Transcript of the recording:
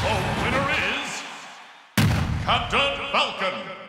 The winner is Captain Falcon.